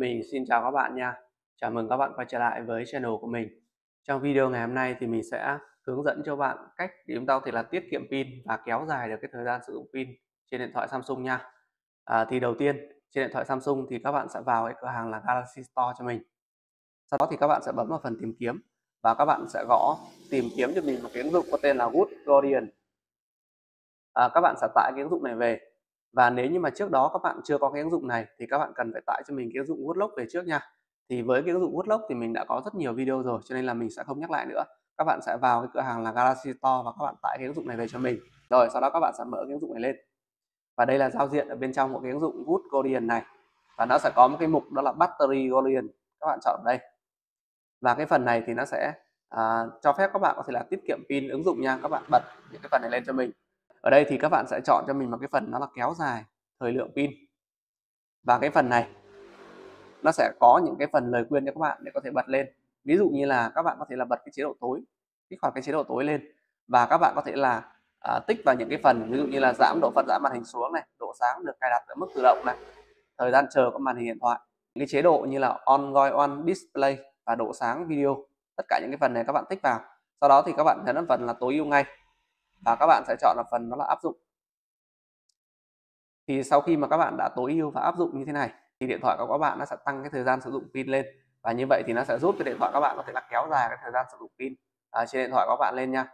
Mình xin chào các bạn nha. Chào mừng các bạn quay trở lại với channel của mình. Trong video ngày hôm nay thì mình sẽ hướng dẫn cho bạn cách để chúng ta có thể là tiết kiệm pin và kéo dài được cái thời gian sử dụng pin trên điện thoại Samsung nha. À, thì đầu tiên trên điện thoại Samsung thì các bạn sẽ vào cái cửa hàng là Galaxy Store cho mình. Sau đó thì các bạn sẽ bấm vào phần tìm kiếm và các bạn sẽ gõ tìm kiếm cho mình một cái ứng dụng có tên là Good Guardian. À, các bạn sẽ tải cái ứng dụng này về và nếu như mà trước đó các bạn chưa có cái ứng dụng này thì các bạn cần phải tải cho mình cái ứng dụng Woodlock về trước nha. Thì với cái ứng dụng Woodlock thì mình đã có rất nhiều video rồi cho nên là mình sẽ không nhắc lại nữa. Các bạn sẽ vào cái cửa hàng là Galaxy Store và các bạn tải cái ứng dụng này về cho mình. Rồi sau đó các bạn sẽ mở cái ứng dụng này lên. Và đây là giao diện ở bên trong của cái ứng dụng Good Guardian này. Và nó sẽ có một cái mục đó là Battery Guardian các bạn chọn ở đây. Và cái phần này thì nó sẽ à, cho phép các bạn có thể là tiết kiệm pin ứng dụng nha. Các bạn bật những cái phần này lên cho mình ở đây thì các bạn sẽ chọn cho mình một cái phần nó là kéo dài thời lượng pin. Và cái phần này nó sẽ có những cái phần lời khuyên cho các bạn để có thể bật lên. Ví dụ như là các bạn có thể là bật cái chế độ tối kích hoạt cái chế độ tối lên. Và các bạn có thể là à, tích vào những cái phần ví dụ như là giảm độ phân giảm màn hình xuống này độ sáng được cài đặt ở mức tự động này thời gian chờ có màn hình điện thoại. Những cái chế độ như là on going on display và độ sáng video tất cả những cái phần này các bạn tích vào. Sau đó thì các bạn nhấn vào phần là tối ưu ngay và các bạn sẽ chọn là phần đó là áp dụng. Thì sau khi mà các bạn đã tối ưu và áp dụng như thế này thì điện thoại của các bạn nó sẽ tăng cái thời gian sử dụng pin lên. Và như vậy thì nó sẽ giúp cho điện thoại các bạn có thể là kéo dài cái thời gian sử dụng pin. À, trên điện thoại của các bạn lên nha.